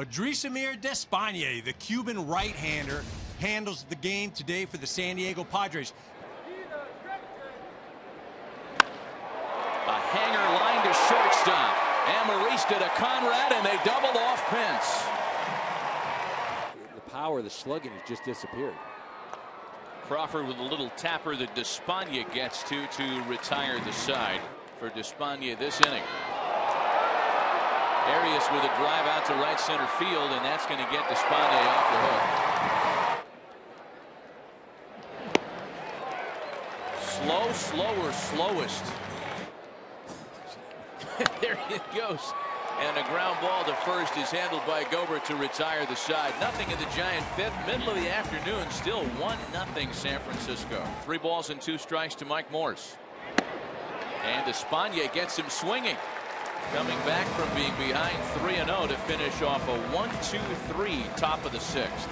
Odrisamer Despaigne, the Cuban right-hander, handles the game today for the San Diego Padres. A hanger line to shortstop. Amarista to Conrad, and they doubled off Pence. The power, the slugging has just disappeared. Crawford with a little tapper that Despaigne gets to to retire the side for Despaigne this inning. Arias with a drive out to right center field, and that's going to get Despaigne off the hook. Slow, slower, slowest. there it goes. And a ground ball to first is handled by Goebbert to retire the side. Nothing in the Giant fifth. Middle of the afternoon, still 1 nothing San Francisco. Three balls and two strikes to Mike Morse. And Despaigne gets him swinging. Coming back from being behind 3 0 to finish off a 1 2 3 top of the sixth.